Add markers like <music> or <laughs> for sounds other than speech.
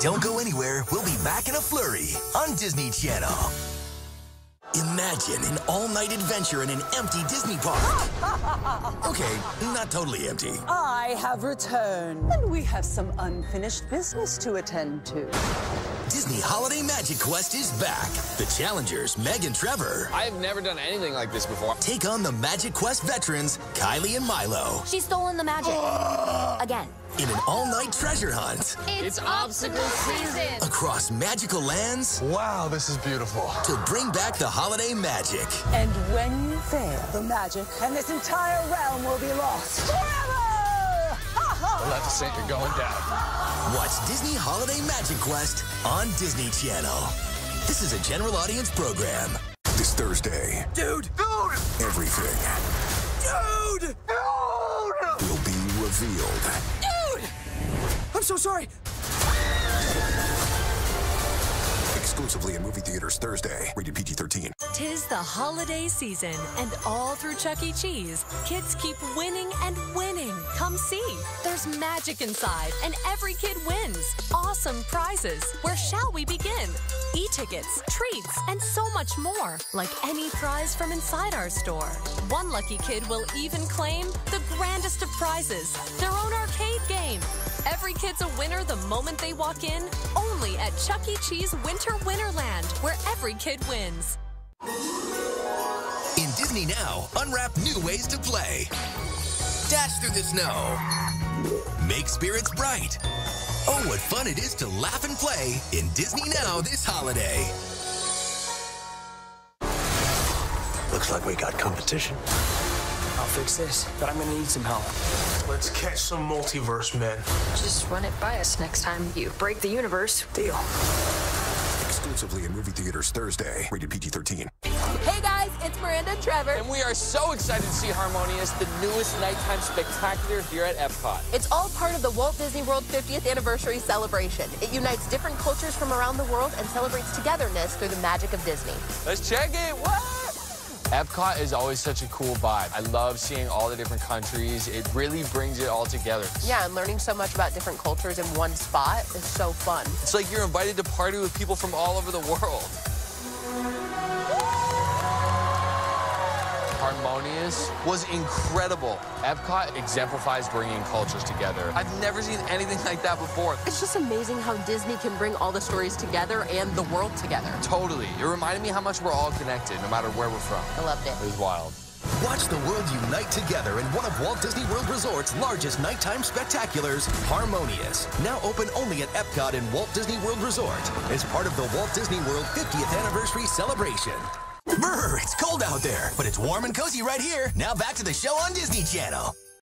Don't go anywhere. We'll be back in a flurry on Disney Channel. Imagine an all-night adventure in an empty Disney park. <laughs> okay, not totally empty. I have returned, and we have some unfinished business to attend to. Disney Holiday Magic Quest is back. The challengers, Meg and Trevor, I have never done anything like this before. take on the Magic Quest veterans, Kylie and Milo, She's stolen the magic. <gasps> Again. in an all-night treasure hunt It's obstacle season. across magical lands Wow, this is beautiful. to bring back the holiday magic. And when you fail, the magic and this entire realm will be lost forever! Maleficent, you're going down. Watch Disney Holiday Magic Quest on Disney Channel. This is a general audience program. This Thursday, Dude! Dude! everything Dude! Dude! will be revealed. Dude! I'm so sorry. Exclusively in movie theaters Thursday. Rated PG 13. Tis the holiday season, and all through Chuck E. Cheese, kids keep winning and winning. Come see. There's magic inside, and every kid wins. Awesome prizes. Where shall we begin? E tickets, treats, and so much more, like any prize from inside our store. One lucky kid will even claim the grandest of prizes their own arcade game. Every kid's a winner the moment they walk in, only at Chuck E. Cheese Winter Winterland, where every kid wins. In Disney Now, unwrap new ways to play. Dash through the snow. Make spirits bright. Oh, what fun it is to laugh and play in Disney Now this holiday. Looks like we got competition. I'll fix this, but I'm gonna need some help. Let's catch some multiverse men. Just run it by us next time you break the universe. Deal. Exclusively in movie theaters Thursday. Rated PG 13. Hey guys, it's Miranda and Trevor. And we are so excited to see Harmonious, the newest nighttime spectacular here at Epcot. It's all part of the Walt Disney World 50th anniversary celebration. It unites different cultures from around the world and celebrates togetherness through the magic of Disney. Let's check it. What? Epcot is always such a cool vibe. I love seeing all the different countries. It really brings it all together. Yeah, and learning so much about different cultures in one spot is so fun. It's like you're invited to party with people from all over the world. Harmonious was incredible. Epcot exemplifies bringing cultures together. I've never seen anything like that before. It's just amazing how Disney can bring all the stories together and the world together. Totally. It reminded me how much we're all connected, no matter where we're from. I loved it. It was wild. Watch the world unite together in one of Walt Disney World Resort's largest nighttime spectaculars, Harmonious. Now open only at Epcot and Walt Disney World Resort as part of the Walt Disney World 50th anniversary celebration. Brr, it's cold out there, but it's warm and cozy right here. Now back to the show on Disney Channel.